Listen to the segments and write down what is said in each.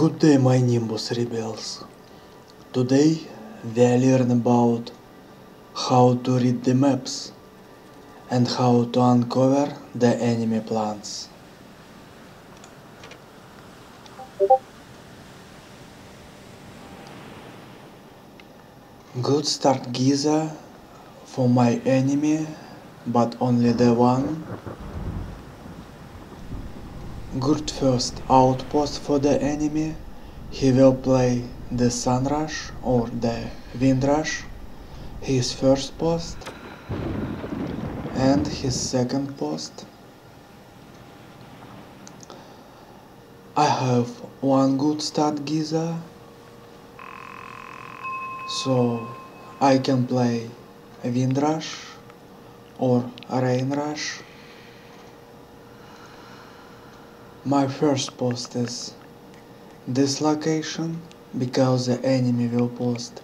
Good day, my Nimbus rebels. Today we learn about how to read the maps and how to uncover the enemy plans. Good start geyser for my enemy, but only the one. Good first outpost for the enemy. He will play the Sun Rush or the Wind Rush. His first post and his second post. I have one good start geyser so I can play Wind Rush or Rain Rush. My first post is this location because the enemy will post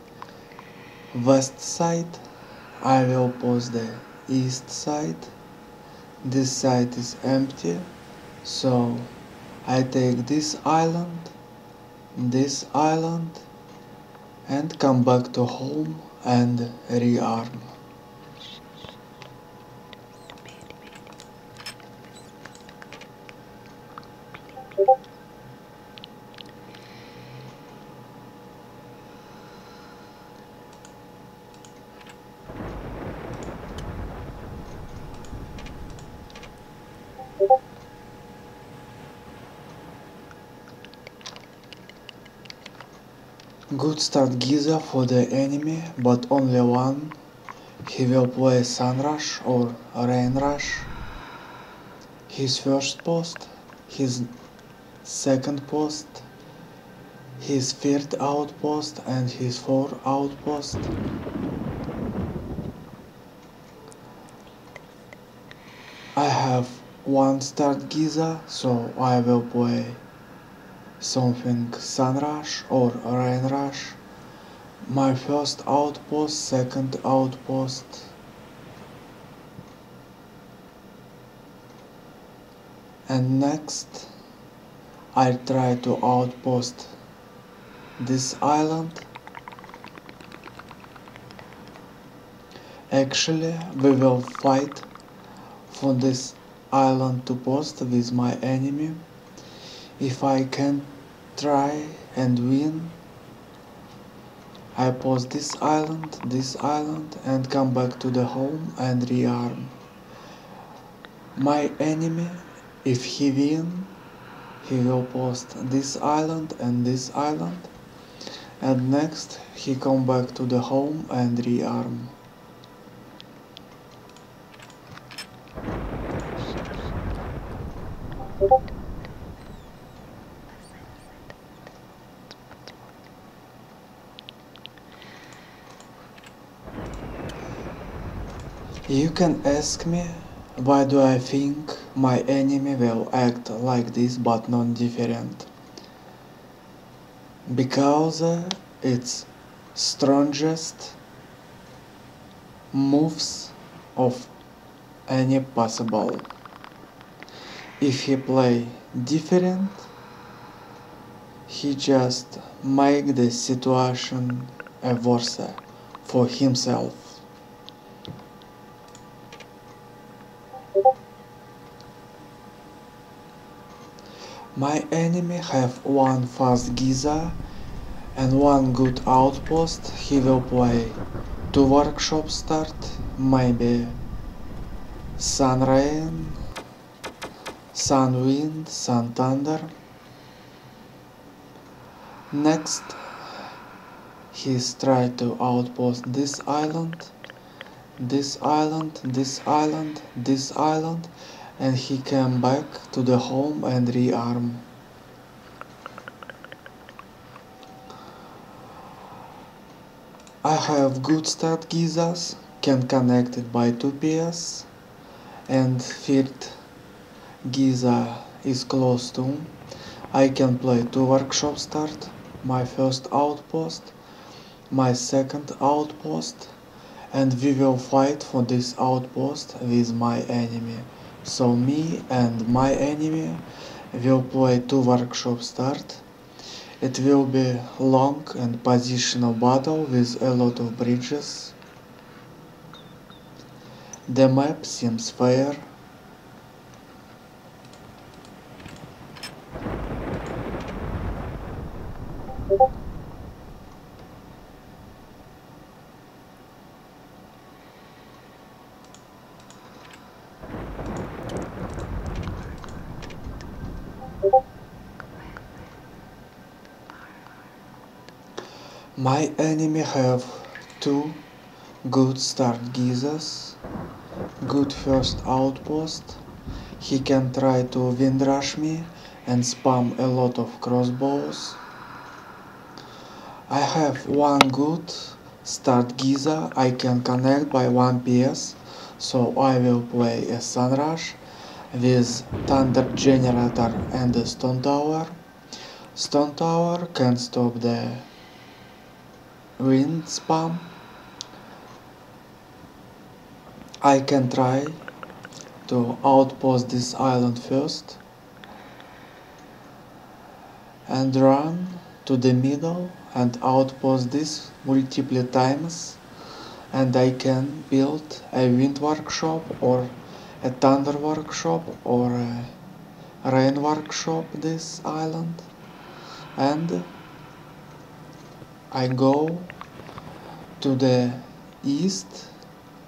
west side, I will post the east side. This side is empty, so I take this island, this island, and come back to home and rearm. Good start geyser for the enemy, but only one. He will play Sun Rush or Rain Rush. His first post, his second post, his third outpost and his fourth outpost. I have one start geyser, so I will play something Sun Rush or Rain Rush. My first outpost, second outpost. And next I try to outpost this island. Actually we will fight for this island to post with my enemy. If I can try and win, I post this island, this island and come back to the home and rearm. My enemy, if he win, he will post this island and this island and next he come back to the home and rearm. You can ask me why do I think my enemy will act like this but not different? Because it's strongest moves of any possible. If he play different, he just make the situation a worse for himself. My enemy have one fast geyser and one good outpost. He will play two workshop start, maybe Sun Rain, Sun Wind, Sun Thunder. Next, he's try to outpost this island, this island, this island, this island, and he came back to the home and rearm. I have good start geysers, can connect it by 2 PS and third geyser is close to. I can play 2 workshop start, my first outpost, my second outpost and we will fight for this outpost with my enemy. So me and my enemy will play two workshop start. It will be long and positional battle with a lot of bridges. The map seems fair. My enemy have two good start geysers, good first outpost. He can try to windrush me and spam a lot of crossbows. I have one good start geyser I can connect by one PS, so I will play a Sunrush with Thunder Generator and a Stone Tower. Stone Tower can stop the wind spam. I can try to outpost this island first and run to the middle and outpost this multiple times and I can build a wind workshop or a thunder workshop or a rain workshop this island and I go to the east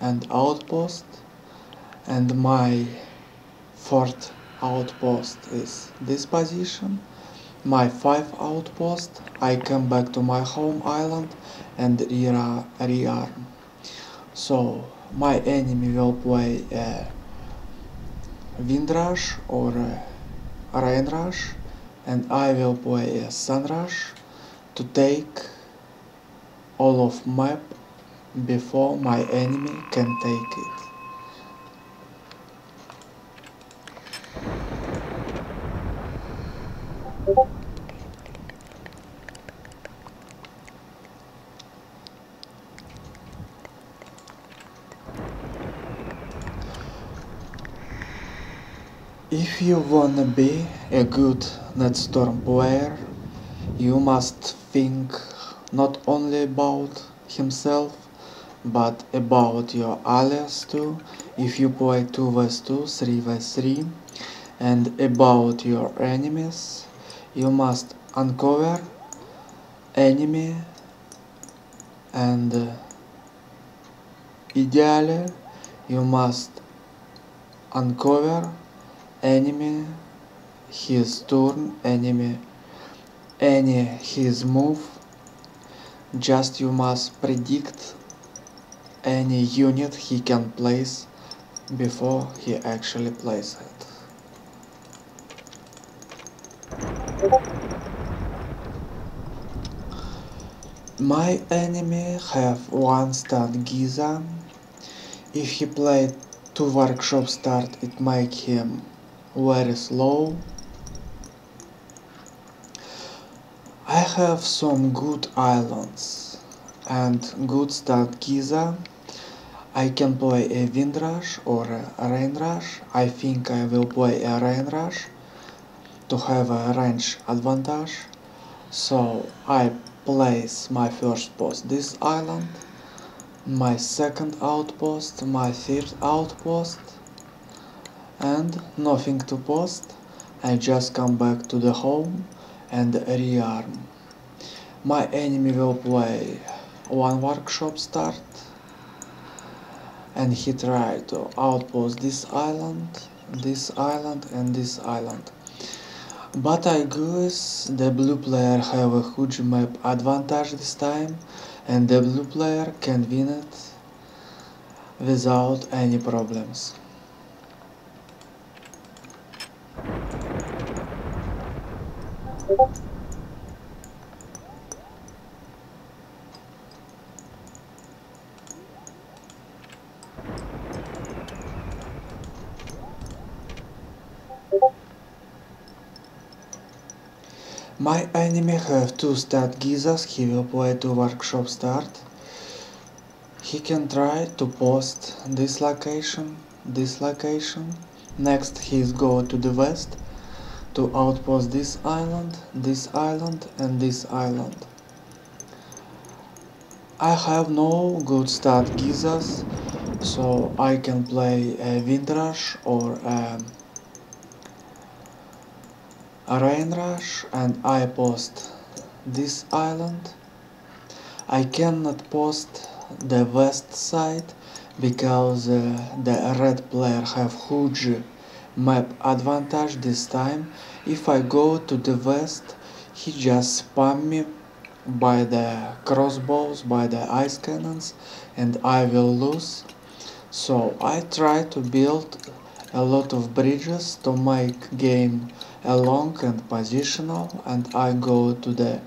and outpost and my fourth outpost is this position. My five outpost I come back to my home island and rearm. So my enemy will play a wind rush or a rain rush and I will play a sun rush to take all of map before my enemy can take it. If you wanna be a good Netstorm player, you must think not only about himself but about your allies too. If you play 2 vs 2 3 vs 3 and about your enemies you must uncover enemy and uh, ideally you must uncover enemy his turn enemy any his move just you must predict any unit he can place before he actually plays it. My enemy have one start geyser. If he played two workshop start it make him very slow I have some good islands and good start geyser. I can play a wind rush or a rain rush. I think I will play a rain rush to have a range advantage. So I place my first post this island, my second outpost, my third outpost and nothing to post. I just come back to the home and rearm. My enemy will play one workshop start and he tried to outpost this island, this island and this island. But I guess the blue player have a huge map advantage this time and the blue player can win it without any problems. My enemy have two stat geysers, he will play to workshop start. He can try to post this location, this location. Next he is go to the west to outpost this island, this island and this island. I have no good start geysers, so I can play a Windrush or a, Rain Rush and I post this island. I cannot post the west side because uh, the red player have huge map advantage this time. If I go to the west, he just spam me by the crossbows, by the ice cannons and I will lose. So I try to build a lot of bridges to make game a long and positional and I go to the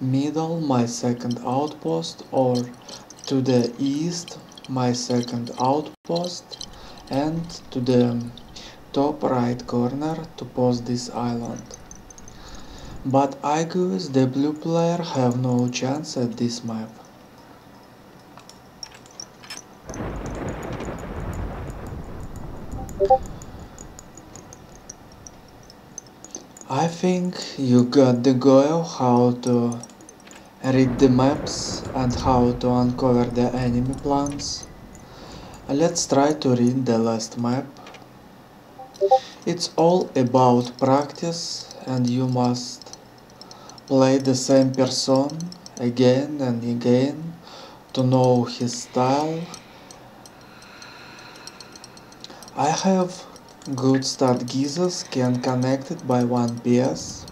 middle my second outpost or to the east my second outpost and to the top right corner to post this island. But I guess the blue player have no chance at this map. I think you got the goal how to read the maps and how to uncover the enemy plans. Let's try to read the last map. It's all about practice and you must play the same person again and again to know his style. I have good start geysers can connect it by one PS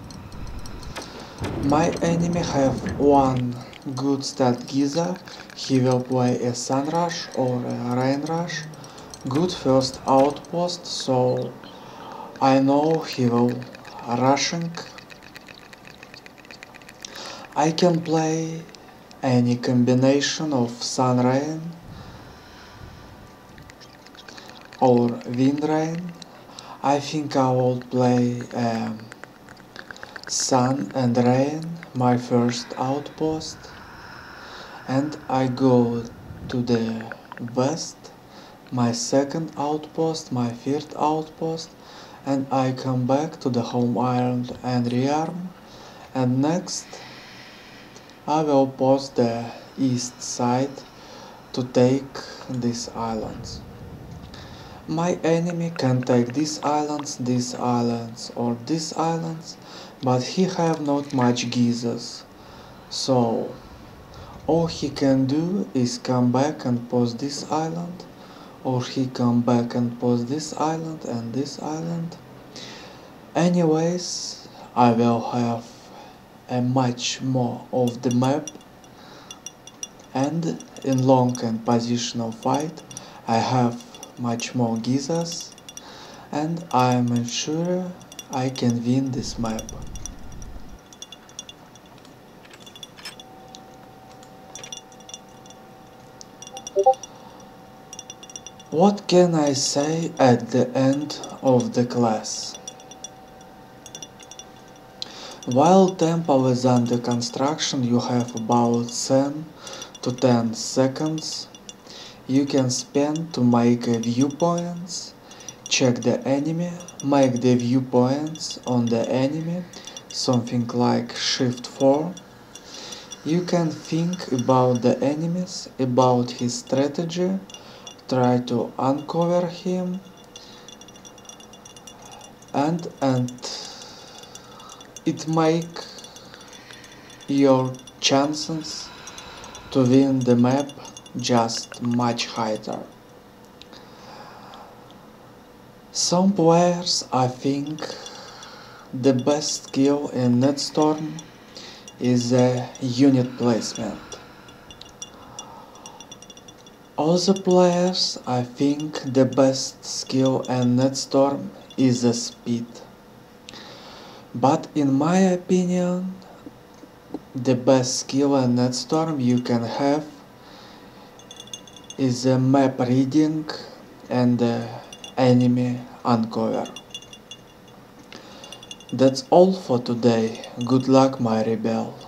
my enemy have one good start geyser, he will play a Sun Rush or a Rain Rush, good first outpost, so I know he will rushing. I can play any combination of Sun Rain or Wind Rain. I think I will play um, sun and rain, my first outpost, and I go to the west, my second outpost, my third outpost, and I come back to the home island and rearm, and next I will post the east side to take these islands. My enemy can take these islands, these islands, or these islands, but he have not much geysers. So all he can do is come back and post this island or he come back and post this island and this island. Anyways, I will have a much more of the map and in long and positional fight I have much more geysers and I am sure I can win this map. What can I say at the end of the class? While temple is under construction you have about 10 to 10 seconds you can spend to make viewpoints, check the enemy, make the viewpoints on the enemy, something like shift 4 you can think about the enemies, about his strategy, try to uncover him and and it make your chances to win the map just much higher. Some players I think the best skill in Netstorm is a unit placement. All the players, I think the best skill in Netstorm is the speed. But in my opinion, the best skill in Netstorm you can have is the map reading and the enemy uncover. That's all for today. Good luck my rebel.